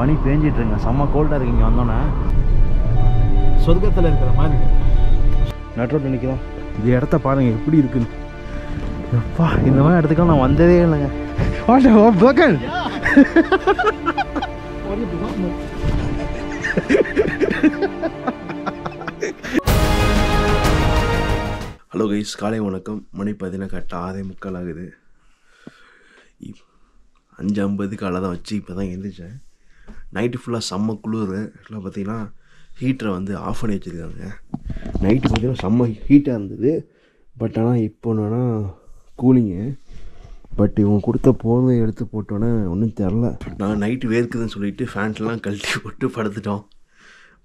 பனி பேஞ்சிட்ருங்க செம்ம கோல்டாக இருக்கு இங்கே வந்தோன்னே சொர்க்கத்தில் இருக்கிற மாதிரி. நட்ரோட்டில் நிற்கிறோம் இந்த இடத்த பாருங்கள் எப்படி இருக்குன்னு. எப்பா இந்த மாதிரி இடத்துக்குலாம் நான் வந்ததே இல்லைங்க. வாட் ஓ ஹலோ கைஸ் காலை வணக்கம். மணி பார்த்தீங்கன்னா கரெக்டாக ஆறே முக்கால் ஆகுது. அஞ்சு ஐம்பதுக்கு அலை தான் வச்சு இப்போ தான் எழுந்திரிச்சேன் நைட்டு ஃபுல்லாக செம்ம குளிர். ஆக்சுவலாக பார்த்தீங்கன்னா ஹீட்டரை வந்து ஆஃப் பண்ணி வச்சுருக்காங்க. நைட்டு பார்த்திங்கன்னா செம்ம ஹீட்டாக இருந்தது. பட் ஆனால் இப்போ என்னென்னா கூலிங்கு பட் இவங்க கொடுத்த போதை எடுத்து போட்டோன்னே ஒன்றும் தெரில நான் நைட்டு வேர்க்குதுன்னு சொல்லிட்டு ஃபேன்ட்லாம் கழட்டி போட்டு படுத்துட்டோம்.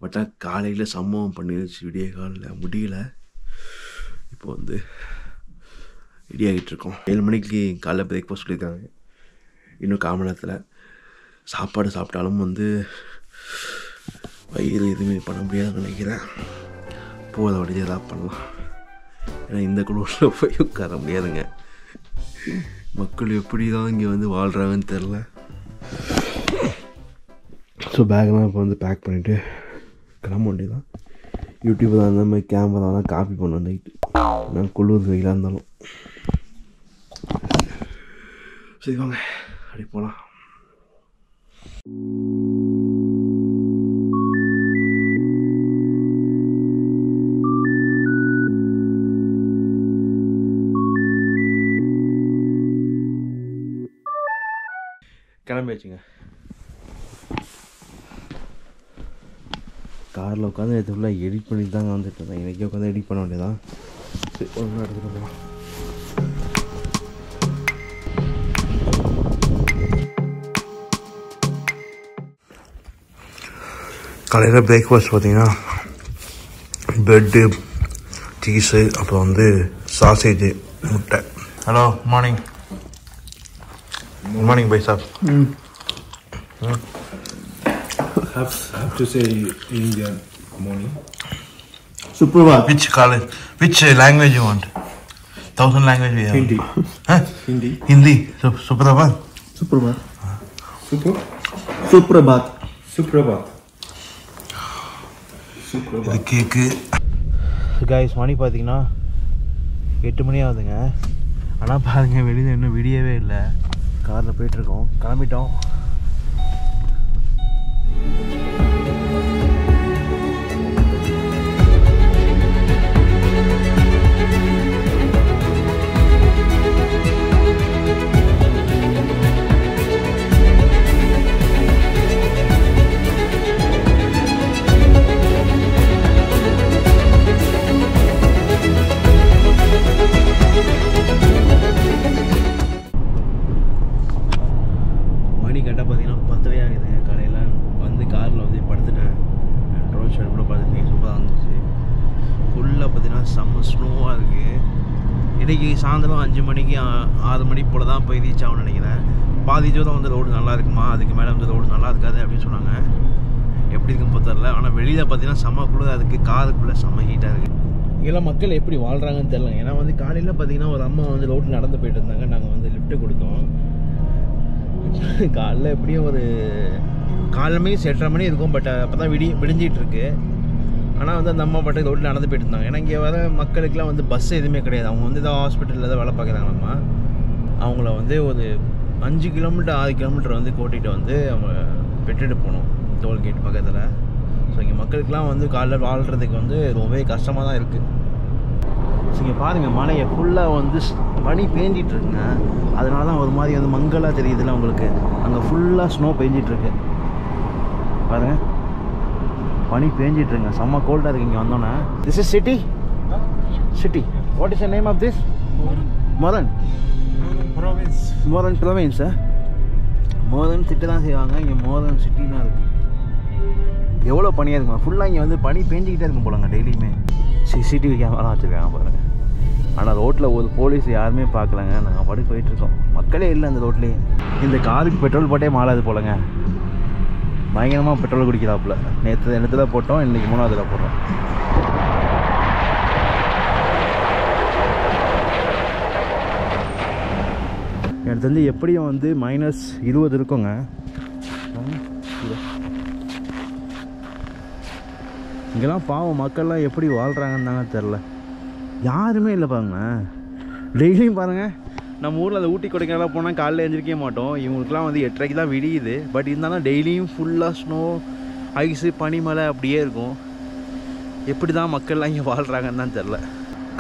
பட் ஆனால் காலையில் சம்பவம் பண்ணிருச்சு விடிய காலில் முடியல. இப்போ வந்து ரெடி ஆகிட்டு இருக்கோம். ஏழு மணிக்கு காலைல பிரேக்ஃபாஸ்ட் சொல்லியிருக்காங்க. இன்னும் காம நேரத்தில். சாப்பாடு சாப்பிட்டாலும் வந்து வயிறு எதுவுமே பண்ண முடியாதுன்னு நினைக்கிறேன். போத வடிச்சு ஏதாவது பண்ணலாம். ஏன்னா இந்த குழுவில் போய் உட்கார முடியாதுங்க. மக்கள் எப்படி தான் இங்கே வந்து வாழ்கிறாங்கன்னு தெரில ஸோ பேக்லாம் இப்போ வந்து பேக் பண்ணிவிட்டு கிளம்ப வேண்டியதான் யூடியூப் தான் அந்த மாதிரி கேமராலாம் காப்பி பண்ணுவேன் நைட்டு நான் குளிர் வெயிலாக இருந்தாலும். சரி வாங்க. அப்படி போகலாம் கிளம்பியாச்சுங்க. காரில் உட்காந்து இது ஃபுல்லாக எடிட் பண்ணி தாங்க வந்துட்டு இருந்தேன் இன்றைக்கி உட்காந்து எடிட் பண்ண வேண்டியதான் சரி ஒன்று எடுத்துகிட்டு போகலாம் காலையில் பிரேக்ஃபாஸ்ட் பார்த்தீங்கன்னா ப்ரெட்டு சீஸு அப்புறம் வந்து சாசேஜு முட்டை hello morning good morning by சாப் have have to say in Indian morning. Suprabhat Which college? Which uh, language you want? Thousand language we have. Hindi. Huh? Hindi. Hindi. So, Suprabhat. Suprabhat Super. Suprabhat Suprabhat. இது. கேக்கு. Guys மணி பார்த்தீங்கன்னா எட்டு மணி ஆகுதுங்க. ஆனால் பாருங்க வெளியில் இன்னும் விடியவே இல்லை. காரில் போயிட்டுருக்கோம் கிளம்பிட்டோம். ஆறு மணி போல் தான் போய் ரீச் ஆகும்னு நினைக்கிறேன். பாதி தூரம் வந்து ரோடு நல்லா இருக்குமா? அதுக்கு மேலே வந்து ரோடு நல்லா இருக்காது அப்படின்னு சொன்னாங்க. எப்படி இருக்குன்னு தெரில ஆனால் வெளியில் பார்த்தீங்கன்னா செம்ம குளிராக இருக்குது காருக்குள்ளே செம்ம ஹீட்டாக இருக்குது இங்கெல்லாம் மக்கள் எப்படி வாழ்கிறாங்கன்னு தெரில ஏன்னா வந்து காலையில் பார்த்தீங்கன்னா ஒரு அம்மா வந்து ரோட்டில் நடந்து போயிட்டு இருந்தாங்க. நாங்கள் வந்து லிஃப்ட்டு கொடுத்தோம். காலைல எப்படியும் ஒரு காலமே மணி எட்டரை மணி இருக்கும். பட் அப்போ தான் விடி விடிஞ்சிட்டு இருக்கு. ஆனால் வந்து அந்த அம்மா பாட்டுக்கு ரோட்டில் நடந்து போயிட்டு இருந்தாங்க. ஏன்னா இங்கே வர மக்களுக்குலாம் வந்து பஸ் எதுவுமே கிடையாது. அவங்க வந்து ஏதாவது ஹாஸ்பிட்டலில் தான் வேலை பார்க்குறாங்களாம்மா. அவங்கள வந்து ஒரு அஞ்சு கிலோமீட்டர் ஆறு கிலோமீட்டர் வந்து கூட்டிகிட்டு வந்து அவங்க விட்டுட்டு போகணும் டோல்கேட் பக்கத்தில். ஸோ இங்கே மக்களுக்கெலாம் வந்து காலைல வாழ்கிறதுக்கு வந்து ரொம்பவே கஷ்டமாக தான் இருக்குது ஸோ இங்கே பாருங்கள் மலையை ஃபுல்லாக வந்து பனி பேஞ்சிட்டு இருக்குங்க. அதனால தான் ஒரு மாதிரி வந்து மங்கலாக தெரியுதுல்ல உங்களுக்கு. அங்கே ஃபுல்லாக ஸ்னோ பேஞ்சிட்ருக்கு பாருங்க. பனி பேஞ்சிட்டு இருக்குங்க. செம்ம கோல்டாக இருக்கு இங்கே வந்தோன்னே. This is city city what is the name of this மோதன் province மோதன் ப்ரொவின்ஸா மோதன் சிட்டி தான் செய்வாங்க. இங்கே மோதன் சிட்டினா இருக்கு. எவ்வளோ பனியாக இருக்குமா? ஃபுல்லாக இங்கே வந்து பனி பேஞ்சிக்கிட்டே இருக்கும் போலங்க டெய்லியுமே. சிசிடிவி கேமரா வச்சுருக்காங்க பாருங்க. ஆனால் ரோட்டில் ஒரு போலீஸ் யாருமே பார்க்கலங்க. நாங்கள் படுக்க போயிட்டுருக்கோம். மக்களே இல்லை அந்த ரோட்லேயே. இந்த காருக்கு பெட்ரோல் போட்டே மாறாது போலங்க. பயங்கரமாக பெட்ரோல் குடிக்கிறாப்புல. நேற்று நேற்று போட்டோம் இன்றைக்கி மூணாவதுல போட்டோம். எனக்கு தெரிஞ்சு எப்படியும் வந்து மைனஸ் இருபது இருக்குங்க. இங்கெல்லாம் பாவம் மக்கள்லாம் எப்படி வாழ்கிறாங்கன்னு தாங்க தெரில யாருமே இல்லை பாருங்களேன் டெய்லியும் பாருங்கள் நம்ம ஊரில் அந்த ஊட்டி கொடைக்கானலாம் போனால் காலையில் எழுந்திரிக்க மாட்டோம். இவங்களுக்குலாம் வந்து எட்டரைக்கு தான் விடியுது. பட் இருந்தாலும் டெய்லியும் ஃபுல்லாக ஸ்னோ ஐஸு பனிமலை அப்படியே இருக்கும். எப்படி தான் மக்கள்லாம் இங்கே வாழ்கிறாங்கன்னு தான் தெரில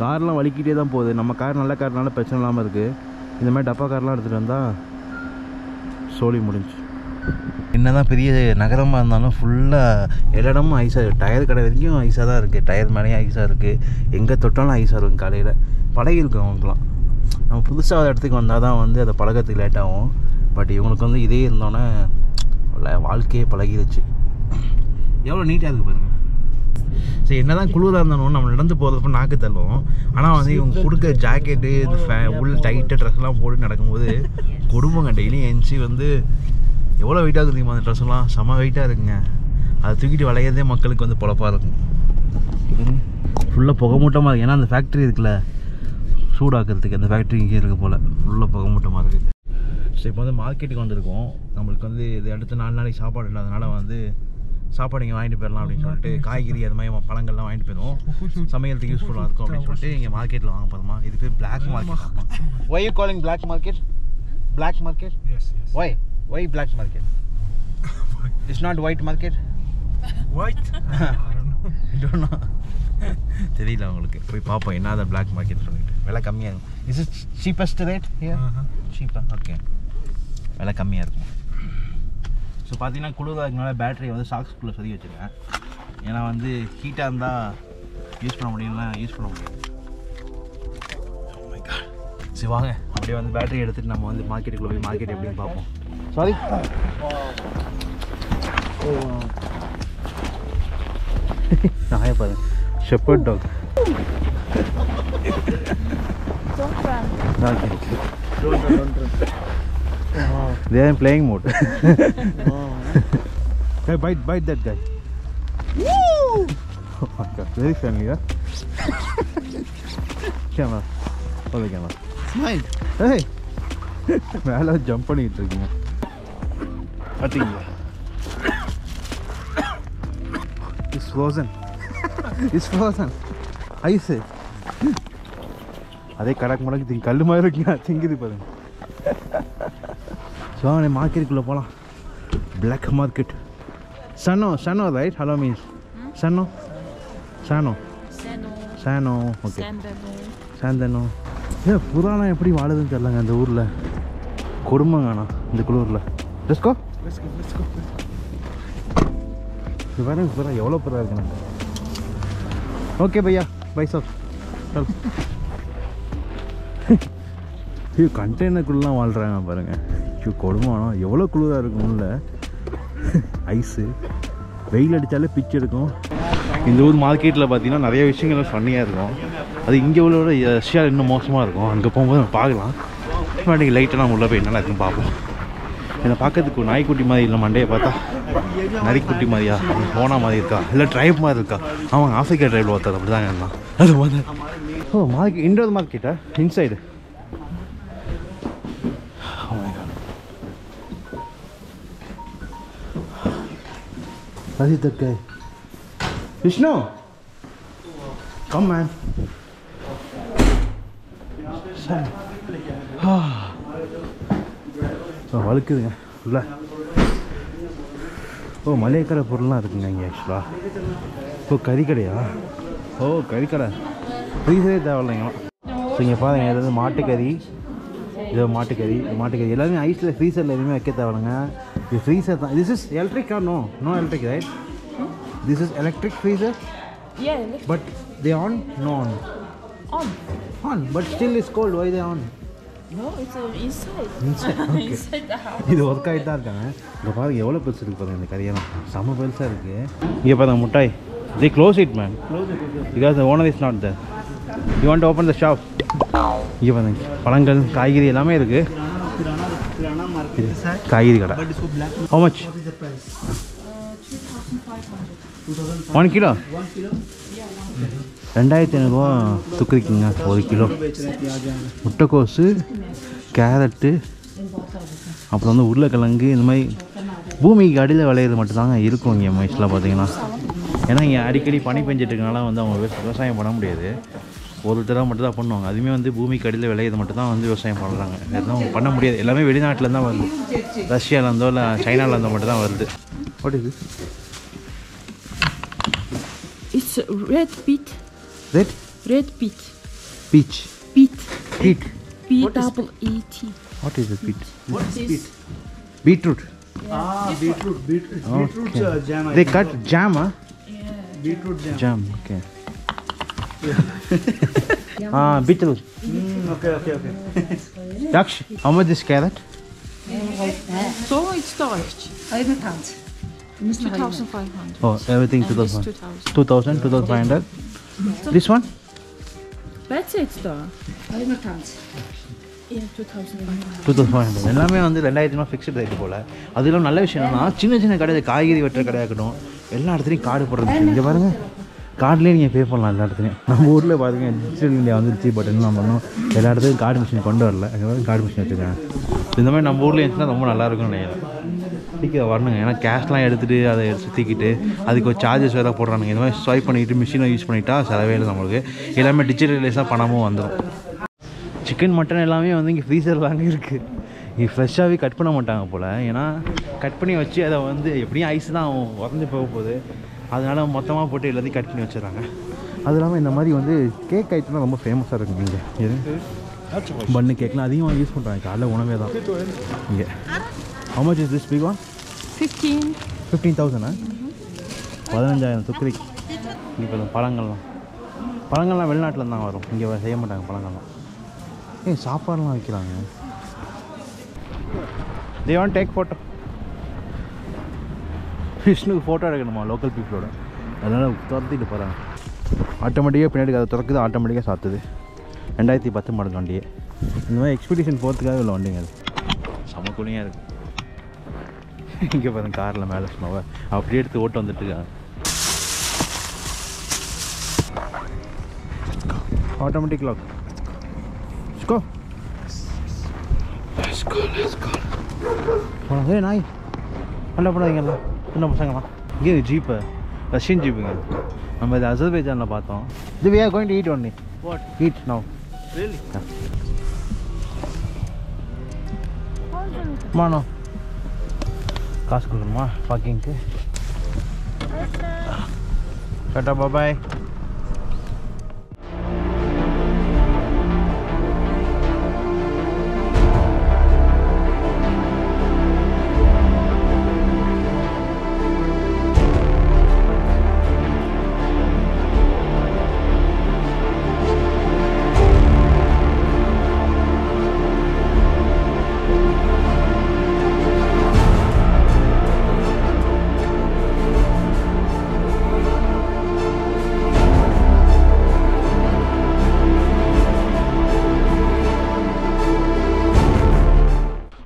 கார்லாம் வலிக்கிட்டே தான் போகுது. நம்ம கார் நல்ல கார்னால பிரச்சனை இல்லாமல் இருக்குது இந்த மாதிரி டப்பா கார்லாம் எடுத்துகிட்டு வந்தால் சோழி முடிஞ்சு என்னதான் பெரிய நகரமாக இருந்தாலும் ஃபுல்லாக எல்லா இடமும் ஐஸாக இருக்குது டயர் கடை வரைக்கும் ஐஸாக தான் இருக்குது டயர் மேலேயும் ஐஸாக இருக்குது எங்கே தொட்டாலும் ஐஸாக இருக்கும் காலையில். பழகி இருக்கும் அவங்களுக்குலாம் நம்ம புதுசாக ஒரு இடத்துக்கு வந்தால் தான் வந்து அதை பழகத்துக்கு லேட் ஆகும். பட் இவங்களுக்கு வந்து இதே இருந்தோன்னே வாழ்க்கையே பழகிருச்சு. எவ்வளோ நீட்டாக இருக்குது பாருங்கள் சரி என்னதான் குளிராக இருந்தாலும் நம்ம நடந்து போகிறப்ப நாக்கு தள்ளும். ஆனால் வந்து இவங்க கொடுக்க ஜாக்கெட்டு இந்த ஃபே உள் டைட்டு ட்ரெஸ்லாம் போட்டு நடக்கும்போது கொடுமைங்க டெய்லியும் எந்திச்சு வந்து எவ்வளோ வெயிட்டாக இருக்குது தெரியுமா அந்த ட்ரெஸ்லாம் செம வெயிட்டாக இருக்குங்க. அதை தூக்கிட்டு வளையறதே மக்களுக்கு வந்து பொழப்பாக இருக்கும். ஃபுல்லாக புகை மூட்டமாக இருக்குது ஏன்னா அந்த ஃபேக்ட்ரி இருக்குல்ல சூடாக்கிறதுக்கு அந்த ஃபேக்ட்ரி இங்கே இருக்க போல். ஃபுல்லாக புகை மூட்டமாக இருக்குது ஸோ இப்போ வந்து மார்க்கெட்டுக்கு வந்திருக்கோம். நம்மளுக்கு வந்து இது அடுத்த நாலு நாளைக்கு சாப்பாடு இல்லாதனால வந்து சாப்பாடு இங்கே வாங்கிட்டு போயிடலாம் அப்படின்னு சொல்லிட்டு காய்கறி அது மாதிரி பழங்கள்லாம் வாங்கிட்டு போயிடுவோம். சமையலுக்கு யூஸ்ஃபுல்லாக இருக்கும் அப்படின்னு சொல்லிட்டு இங்கே மார்க்கெட்டில் வாங்க போகிறோமா இது பேர் black market why you calling black market black market. Why why black market it's not white market know. தெரியல உங்களுக்கு. போய் பார்ப்போம் என்ன அந்த பிளாக் மார்க்கெட் சொல்லிட்டு. விலை கம்மியாக இருக்கும். Is it cheapest rate. சீப்பாக ஓகே விலை கம்மியாக இருக்கும். பார்த்தீங்கன்னா குளிராக இருக்கனால பேட்டரி வந்து சாக்ஸ்குள்ளே சொல்லி வச்சுருக்கேன். ஏன்னா வந்து ஹீட்டாக இருந்தால் யூஸ் பண்ண முடியும்னா யூஸ் பண்ண முடியாது. God. சரி வாங்க. அப்படியே வந்து பேட்டரி எடுத்துகிட்டு நம்ம வந்து மார்க்கெட்டுக்குள்ளே போய் மார்க்கெட் எப்படின்னு பார்ப்போம். சாரி நாயை பாருங்க shepherd dog They are in playing mode. hey, bite, bite that guy. Oh my god, very friendly, huh? camera. Hold the camera. Smile. Hey. மேலே ஜம்ப் பண்ணிட்டு இருக்கீங்க பார்த்தீங்களா is frozen is frozen ice அதே கடக்கு மடக்கு திங்க கல் மாதிரி இருக்குங்க திங்குது பாருங்க அவனை மார்க்கெட்டுக்குள்ளே போகலாம் பிளாக் மார்க்கெட் சனோ சனோ ரைட் ஹலோ மீன்ஸ் சனோ சானோ சானோ ஓகே. சாந்தனோ ஏ புராணம் எப்படி வாழுதுன்னு தெரிலங்க அந்த ஊரில். கொடுமைங்கண்ணா இந்த குளூரில். லெஸ்கோ இது பாருங்க புறா எவ்வளோ புறா இருக்குண்ணா ஓகே பையா. பை சார் சல் ஐயோ கண்டெய்னருக்குள்ளலாம் வாழ்கிறாங்க பாருங்க. ஐயோ கொடுமானம் எவ்வளோ குளிராக இருக்கும் உள்ள ஐஸு. வெயில் அடித்தாலே பிச்சு எடுக்கும். இந்த ஊர் மார்க்கெட்டில் பார்த்தீங்கன்னா நிறைய விஷயங்கள் ஃபன்னியாக இருக்கும். அது இங்கே உள்ளோட ரஷ்யா இன்னும் மோசமாக இருக்கும். அங்கே போகும்போது நம்ம பார்க்கலாம். முன்னாடி லைட்டாக நம்ம உள்ளே போய் என்னென்ன இருக்குன்னு பார்ப்போம். என்னை பார்க்கறதுக்கு நாய்க்குட்டி மாதிரி இல்லை மண்டையை பார்த்தா. நரிக்குட்டி மாதிரியா? ஓனா மாதிரி இருக்கா? இல்லை ட்ரைப் மாதிரி இருக்கா? அவங்க ஆஃப்ரிக்கா ட்ரைவில் ஒருத்தர் அப்படி தான் இருந்தான். அது மாதிரி ஓ மார்க்கெட் இண்டோர் மார்க்கெட்டா inside What is that guy? Vishnu! Come man. Ah. Oh, வழுக்குதுங்க. இல்லை ஓ மளிகைக்கடை பொருள்லாம் இருக்குங்க இங்கே ஆக்சுவலாக ஓ கறிக்கடையா? ஓ கறிக்கடை. ஃப்ரீசரே தேவையில்லைங்களாம் ஸோ இங்கே பாருங்க இது வந்து மாட்டுக்கறி. இது மாட்டுக்கறி. மாட்டுக்கறி. எல்லாமே ஐஸில் ஃப்ரீசரில் எதுவுமே வைக்க தேவையில்லைங்க. இது ஃப்ரீசர் தான் this is electric or no no electric right this is electric freezer Yeah, but they on no on on. On but still is cold why they on No, it's uh, inside. Inside, okay. inside the house. இது work ஆகிட்டு தான் இருக்காங்க? இங்கே பாருங்க எவ்வளோ பெருசு இருக்கு பாருங்க இந்த கறியெல்லாம். செம்ம பெருசாக இருக்குது இங்கே பாருங்க முட்டாய். They close it man because the owner is not there you want open the shop இங்கே பாருங்க பழங்கள் காய்கறி எல்லாமே இருக்குது காய்கறி கடை ஹவு மச் ஒன் கிலோ ரெண்டாயிரத்தி ஐநூறுரூவா துக்குறிக்குங்க ஒரு கிலோ முட்டைக்கோஸு கேரட்டு அப்புறம் வந்து உருளைக்கிழங்கு இந்த மாதிரி பூமிக்கு அடியில் விளையிறது மட்டும்தாங்க இருக்கும் இங்கே மைஸில் பார்த்தீங்கன்னா. ஏன்னா இங்கே அடிக்கடி பனி பெஞ்சிட்டு இருக்கனால வந்து அவங்க விவச- விவசாயம் பண்ண முடியாது. ஒரு தடவை மட்டும் தான் பண்ணுவாங்க அதுவுமே வந்து பூமிக்கு அடியில் விளையிறது மட்டும் தான் வந்து விவசாயம் பண்ணுறாங்க எதுவும் பண்ண முடியாது எல்லாமே வெளிநாட்டில் தான் வருது ரஷ்யாவிலேருந்தோ இல்லை சைனாலேருந்தோ மட்டும் தான் வருது வாட் இது It's red peat. Red Red peat. Beach. Beet P double E T. What is beet What is beetroot Ah, beetroot. Beetroot. Beetroot's uh, jam. I they think. Cut jam Beetroot jam. Jam okay ah beetroot Mm, okay, okay, okay. Daksh, how much is carrot? So it's Deutsch. Wir müssen noch 2500. Oh, everything And this 2000. 2000. 2000, 2500. This one? That's it da. eine Tanz. Yeah, 2500. 2500 எல்லாமே வந்து ரெண்டாயிரத்தி ரூபா fixed rate போல் அது இல்லாமல் நல்ல விஷயம் என்னன்னா சின்ன சின்ன கடை காய்கறி வெட்டுற கடையாகட்டும் எல்லா இடத்துலையும் கார்டு போடுறது இங்கே பாருங்க கார்ட்லேயே நீங்கள் பே பண்ணலாம் எல்லா இடத்துலையும். நம்ம ஊரில் பாருங்க டிஜிட்டல் இந்தியா வந்துருச்சு பட் என்ன பண்ணணும்? எல்லா இடத்துக்கும் கார்டு மிஷின் கொண்டு வரல. அங்கே கார்டு மிஷின் வச்சுருக்காங்க. இந்த மாதிரி நம்ம ஊரில் இருந்துச்சுன்னா ரொம்ப நல்லாயிருக்கும்னு நினைக்கிறேன். சீக்கிரம் வரணுங்க. ஏன்னா கேஷ்லாம் எடுத்துகிட்டு அதை சுற்றிக்கிட்டு அதுக்கு ஒரு சார்ஜஸ் வேறு போடுறானுங்க. இந்த மாதிரி ஸ்வைப் பண்ணிக்கிட்டு மிஷினை யூஸ் பண்ணிட்டா செலவே இல்லை நம்மளுக்கு. எல்லாமே டிஜிட்டலைஸாக பணமும் வந்துடும் சிக்கன் மட்டன் எல்லாமே வந்து இங்கே ஃப்ரீசர் தாங்க இருக்குது இங்கே ஃப்ரெஷ்ஷாகவே கட் பண்ண மாட்டாங்க போல். ஏன்னா கட் பண்ணி வச்சு அதை வந்து எப்படியும் ஐஸ் தான் உடஞ்சி போக போகுது. அதனால மொத்தமாக போட்டு எல்லாத்தையும் கட் பண்ணி வச்சிடுறாங்க. அது இல்லாமல் இந்த மாதிரி வந்து கேக் ஐட்டம்லாம் ரொம்ப ஃபேமஸாக இருக்குங்க இங்கே. இது பன்னு கேக்லாம் அதிகமாக யூஸ் பண்ணுறாங்க காலைல உணவே தான். இங்கே. How much is this big one? 15. Fifteen தௌசண்டா பதினஞ்சாயிரம் துக்குரி இப்போ இந்த பழங்கள்லாம். பழங்கள்லாம் வெளிநாட்டில் தான் வரும். இங்கே செய்ய மாட்டாங்க பழங்கள்லாம். ஏய் சாப்பாடுலாம் வைக்கிறாங்க. தே வாண்ட் டேக் ஃபோட்டோ விஷ்ணுக்கு ஃபோட்டோ எடுக்கணுமா லோக்கல் பீப்புளோட அதனால் துரத்திட்டு போகிறாங்க ஆட்டோமேட்டிக்காக பின்னாடி அதை திறக்குது ஆட்டோமேட்டிக்காக சாத்துது. ரெண்டாயிரத்தி பத்து மாடல் வண்டியே. இந்த மாதிரி எக்ஸ்பெடிஷன் போகிறதுக்காக உள்ள வண்டிங்க அது. செம கூலிங்காக இருக்குது இங்கே பாருங்க காரில் மேலே சும்மாவை? அப்படியே எடுத்து ஓட்டு வந்துட்டு இருக்காங்க. ஆட்டோமேட்டிக் லாக் Let's நாய். அண்ணா போடாதீங்கல்ல சின்ன பசங்களாம் இங்கே ஜீப்பு ரஷ்யன் ஜீப்புங்க நம்ம இது அசர்பைஜானில் பார்த்தோம். இது we are going to eat only what eat now really மானோ காசு கொடுக்கணுமா? பார்க்கிங்க்கு டாட்டா பாபாய்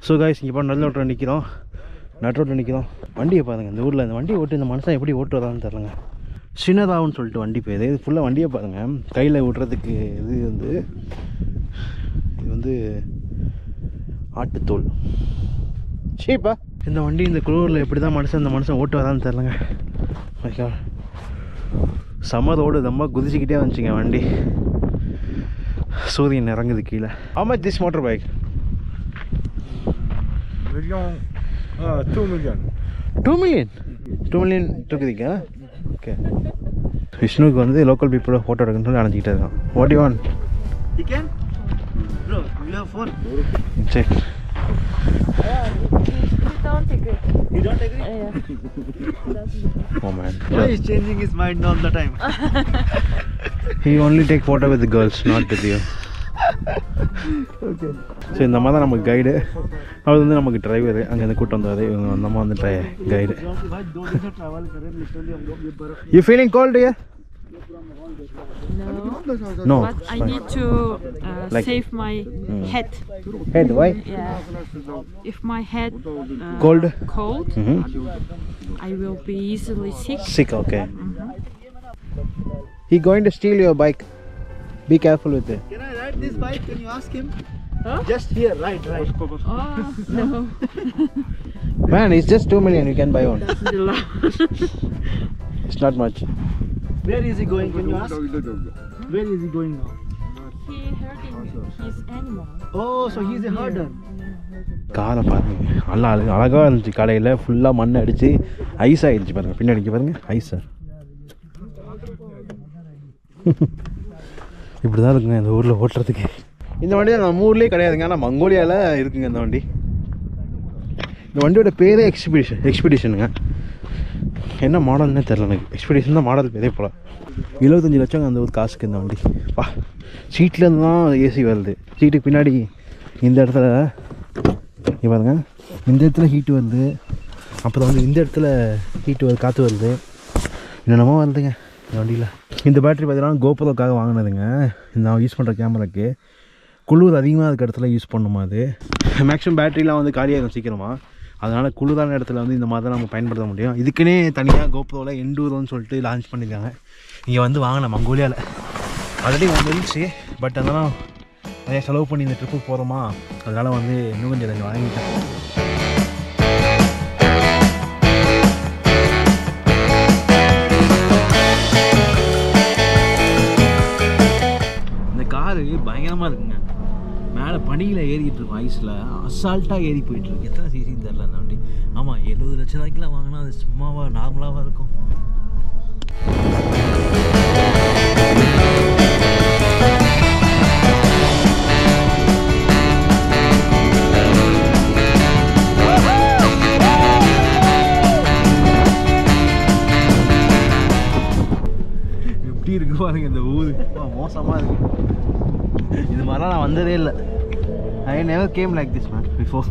ஸோ காய்ஸ் இங்கே இப்போ நல்ல ரோட்டில் நிற்கிறோம் நட் ரோட்டில் நிற்கிறோம் வண்டியை பாருங்கள் இந்த ஊரில் இந்த வண்டியை ஓட்டு இந்த மனுஷன் எப்படி ஓட்டுறதான்னு தெரிலங்க சின்னதாகும்னு சொல்லிட்டு வண்டி போயுது இது ஃபுல்லாக வண்டியை பாருங்கள் கையில் விட்றதுக்கு இது வந்து இது வந்து ஆட்டுத்தோல். சீப்பா? இந்த வண்டி இந்த குளூரில் எப்படி தான் மனுஷன் இந்த மனுஷன் ஓட்டுவாதான்னு தெரிலங்க ஓகேவா செம்ம ரோடு ரொம்ப குதிச்சுக்கிட்டே வந்துச்சுங்க வண்டி. சூரியன் இறங்குது கீழே. ஆமாம் this motor bike Million, uh, two million. Two million two million தூக்குதிங்க okay விஷ்ணுவுக்கு வந்து லோக்கல் பீப்புளோட ஃபோட்டோ எடுக்கணும்னு சொல்லி அணைஞ்சிக்கிட்டே இருக்கான் what you want You can? Bro, you have phone. சரி We don't agree. You don't agree? Yeah. Oh man Why is changing his mind all the time? He only take photo with girls not with you Okay so இந்த மாதிரி தான் நமக்கு guide அவர் வந்து நமக்கு driver அங்கேருந்து கூட்டு வந்தார் இவங்க அந்த அம்மா வந்து guide feeling cold? No, no, but I need to uh, like, save my mm. head. Head, why? Yeah. If my head uh, cold, cold, mm -hmm. I will be easily sick. Sick, okay. Mm -hmm. He going to steal your bike. be careful with it Can I ride this bike? Can you ask him? Just here, right, right. Oh no. man it's just 2 million you can buy one it's not much Where is he going? Can you ask? Where is he going now? He herding his animal. Oh, so he's a herder. காரை பாருங்க நல்லா அழகு அழகாக இருந்துச்சு கடையில் ஃபுல்லாக மண் அடித்து ஐஸ் ஆகிடுச்சு பாருங்க பின்னாடி இங்கே பாருங்க ஐஸ் சார் இப்படி தான் இருக்குங்க இந்த ஊரில் ஓட்டுறதுக்கு. இந்த வண்டி நம்ம ஊர்லேயே கிடையாதுங்க. ஆனால் மங்கோலியாவில் இருக்குங்க இந்த வண்டி. இந்த வண்டியோட பேரே எக்ஸ்பிடிஷன் எக்ஸ்பிடிஷனுங்க என்ன மாடல்னே தெரில எனக்கு. எக்ஸ்பிடிஷன் தான் மாடல் பேரே போல. எழுபத்தஞ்சி லட்சம் அந்த ஒரு காசுக்கு இந்த வண்டி. பா சீட்லேருந்து தான் ஏசி வருது. சீட்டுக்கு பின்னாடி இந்த இடத்துல பாருங்க. இந்த இடத்துல ஹீட் வருது. அப்புறம் வந்து இந்த இடத்துல ஹீட் வருது காற்று வருது. என்னென்னமோ வருதுங்க. வண்டியில். இந்த பேட்டரி பார்த்தீங்கன்னா கோபுரோக்காக வாங்கினதுங்க. நான் யூஸ் பண்ணுற கேமராக்கு குளிர் அதிகமாக இருக்க இடத்துல யூஸ் பண்ணுமா அது? மேக்ஸிமம் பேட்டரிலாம் வந்து காலியாகும் சீக்கிரமாக அதனால் குளிரான இடத்துல வந்து இந்த மாதிரி தான் நம்ம பயன்படுத்த முடியும். இதுக்குன்னே தனியாக கோபுரோவில் எண்டூரோன்னு சொல்லிட்டு லான்ச் பண்ணியிருக்காங்க இங்கே வந்து வாங்கினேன் மங்கோலியாவில் ஆல்ரெடி வந்துருந்துச்சு பட் அதெல்லாம் நிறையா செலவு பண்ணி இந்த ட்ரிப்புக்கு போகிறோமா அதனால் வந்து இன்னும் கொஞ்சம் வாங்கிட்டேன். மேலே பனியில் ஏறிக்கிட்டு இருக்கும் ஐஸில் அசால்ட்டாக ஏறி போயிட்டுருக்கு எத்தனை சிசின்னு தெரில அந்த வண்டி. ஆமாம் எழுபது லட்சம் ரூபாய்க்குலாம் வாங்கினா அது சும்மாவா நார்மலாக இருக்கும். எப்படி இருக்கு பாருங்க இந்த ஊர். மோசமாக இருக்கு. இது மாதிரிலாம் நான் வந்ததே இல்லை. I never came like this man before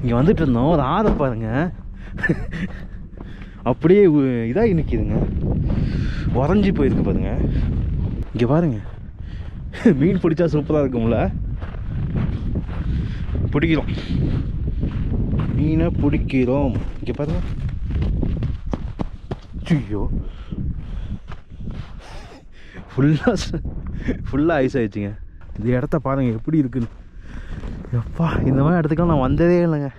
இங்கே வந்துட்டு இருந்தோம். ஒரு ஆறு பாருங்க. அப்படியே இதாகி நிற்கிதுங்க உறைஞ்சி போயிருக்கு பாருங்க. இங்கே பாருங்க. மீன் பிடிச்சா சூப்பராக இருக்கும்ல. பிடிக்கிறோம். மீனை பிடிக்கிறோம். இங்கே பாருங்க. ஐயோ. ஃபுல்லாக ஃபுல்லாக ஐஸ் ஆயிடுச்சுங்க. இந்த இடத்த பாருங்கள் எப்படி இருக்குன்னு. எப்பா இந்த மாதிரி இடத்துக்குலாம் நான் வந்ததே இல்லைங்க.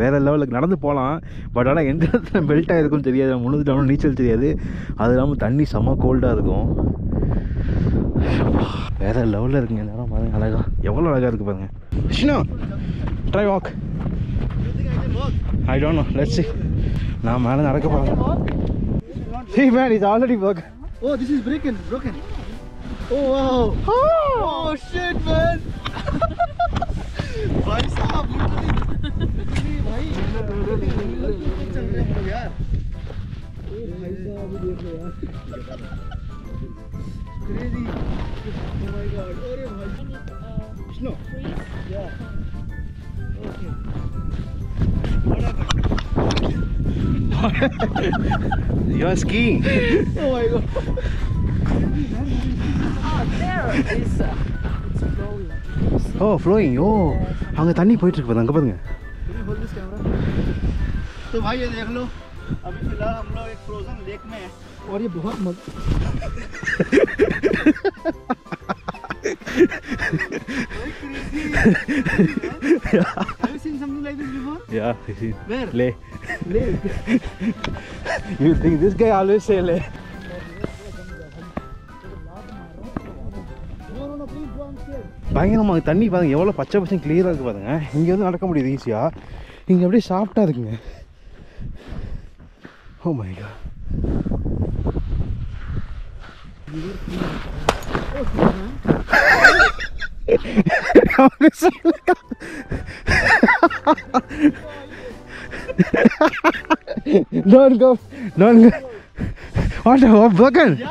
வேறு லெவலுக்கு நடந்து போகலாம். பட் ஆனால் எந்த இடத்துல பெல்ட்டாக ஆகிருக்கும்னு தெரியாது. முழுதுட்டாலும் நீச்சல் தெரியாது. அது இல்லாமல் தண்ணி செம்ம கோல்டாக இருக்கும். வேறு லெவலில் இருக்குங்க நேரம் இடம் பாருங்க அழகாக எவ்வளோ அழகாக இருக்குது பாருங்க. Vishnu try walk I don't know let's நான் மேலே நடக்க போகிறேன் See man, it's already broken. Oh, this is broken, broken. Oh wow. Oh, shit, man. भाई साहब literally भाई चल रहे हम लोग यार ओ भाई साहब ये देख लो यार crazy oh my god अरे भाई Snow. Yeah. Okay. far. You're skiing. oh my god. Oh, there is. Uh, it's flowing. Oh, flowing. Oh, हमें तानी पहुँच रखा बताऊँ कब बताऊँगा। तो भाई ये देख लो, अभी फ़िलहाल हम लोग एक फ्रोजन लेक में हैं और ये बहुत मज़ा। Have you seen something like this before? Yeah, I've seen. Where? Leh. Lake. You think this guy always say scared. பயங்கரமாக தண்ணி பாருங்க எவ்வளோ பச்சை பச்சை கிளியராக இருக்குது பாருங்க இங்கே வந்து நடக்க முடியுது ஈஸியாக இங்கே அப்படியே சாஃப்டாக இருக்குங்க ஓ my god Don't go, don't go. What? What broken?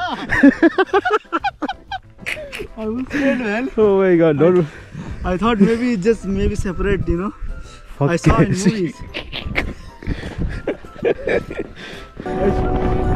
I was scared, man. Oh my god, don't. I thought maybe just maybe separate, you know. I saw in movies.